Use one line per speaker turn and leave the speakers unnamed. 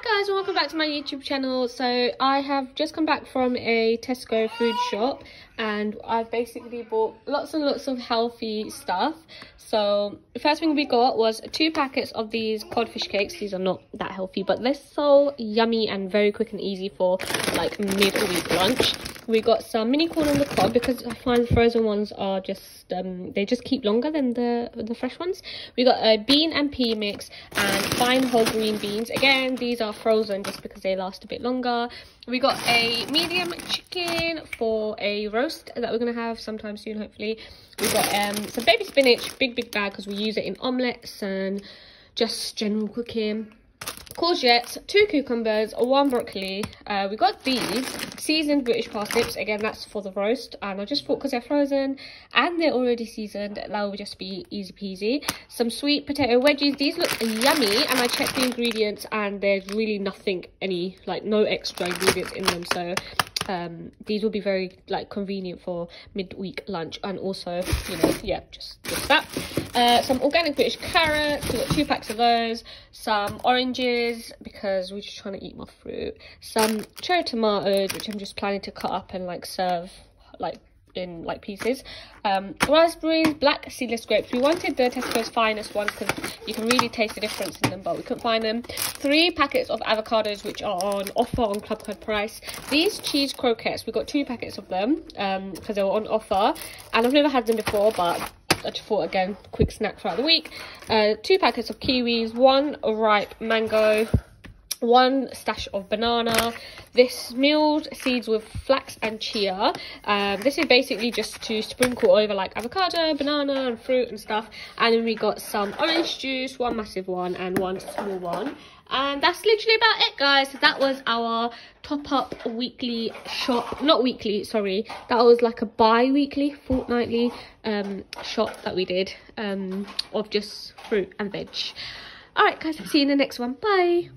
Hi guys, welcome back to my YouTube channel. So I have just come back from a Tesco food shop and I've basically bought lots and lots of healthy stuff. So the first thing we got was two packets of these codfish cakes. These are not that healthy, but they're so yummy and very quick and easy for like mid-week lunch we got some mini corn on the cob because I find frozen ones are just um, they just keep longer than the the fresh ones. We got a bean and pea mix and fine whole green beans. Again, these are frozen just because they last a bit longer. We got a medium chicken for a roast that we're gonna have sometime soon, hopefully. We got um, some baby spinach, big big bag because we use it in omelets and just general cooking courgettes, two cucumbers, one broccoli. Uh, we got these seasoned British parsnips. Again, that's for the roast. And I just thought because they're frozen and they're already seasoned, that will just be easy peasy. Some sweet potato wedges. These look yummy. And I checked the ingredients and there's really nothing, any, like no extra ingredients in them. So um, these will be very like convenient for midweek lunch and also you know yeah just, just that uh, some organic british carrots we got two packs of those some oranges because we're just trying to eat more fruit some cherry tomatoes which i'm just planning to cut up and like serve like in like pieces um raspberries black seedless grapes. We wanted the tesco's finest ones because you can really taste the difference in them but we couldn't find them. Three packets of avocados which are on offer on club card price. These cheese croquettes we got two packets of them um because they were on offer and i've never had them before but I just thought again quick snack throughout the week. Uh two packets of kiwis one ripe mango one stash of banana. This milled seeds with flax and chia. Um, this is basically just to sprinkle over like avocado banana and fruit and stuff. And then we got some orange juice one massive one and one small one. And that's literally about it guys. That was our top up weekly shop. Not weekly sorry. That was like a bi-weekly fortnightly um shop that we did um of just fruit and veg. All right guys. See you in the next one. Bye